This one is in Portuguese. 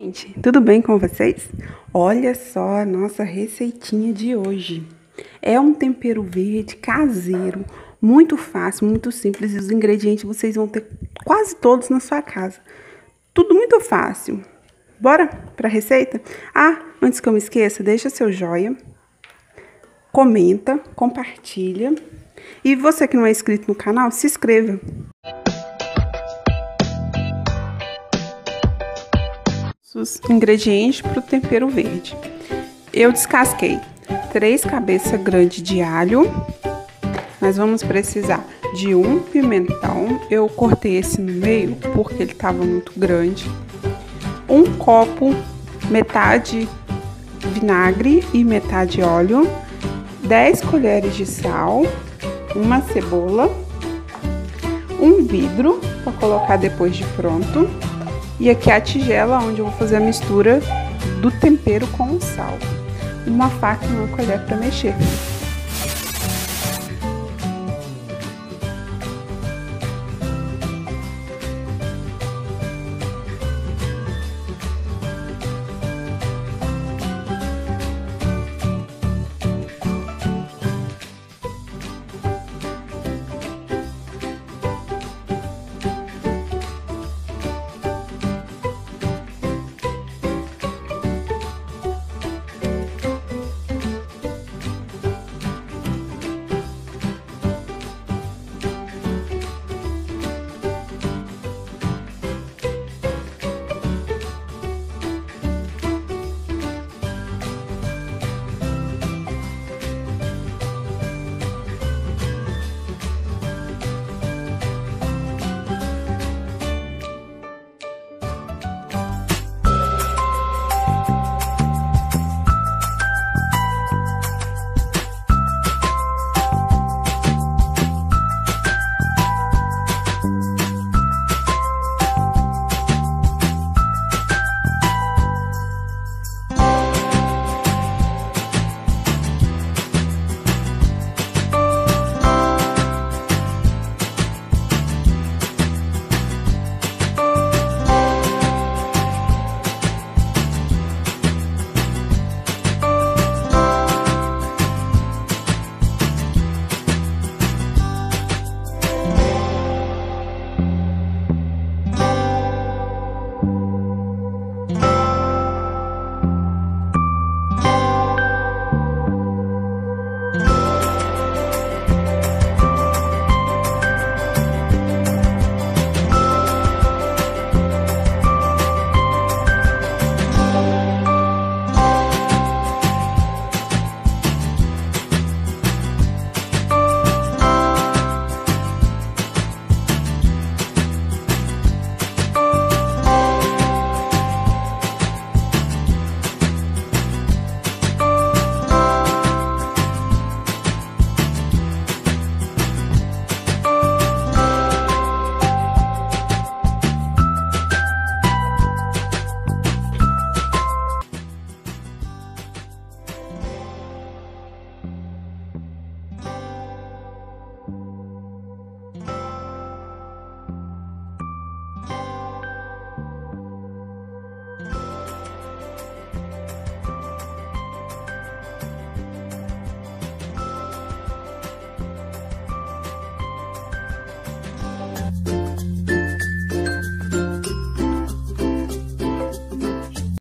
Gente, tudo bem com vocês? Olha só a nossa receitinha de hoje. É um tempero verde caseiro, muito fácil, muito simples e os ingredientes vocês vão ter quase todos na sua casa. Tudo muito fácil. Bora para a receita? Ah, antes que eu me esqueça, deixa seu joia, comenta, compartilha e você que não é inscrito no canal, se inscreva. Os ingredientes para o tempero verde. Eu descasquei três cabeças grandes de alho. Nós vamos precisar de um pimentão. Eu cortei esse no meio porque ele estava muito grande. Um copo, metade vinagre e metade óleo. 10 colheres de sal. Uma cebola. Um vidro para colocar depois de pronto e aqui é a tigela onde eu vou fazer a mistura do tempero com o sal. Uma faca e uma colher para mexer.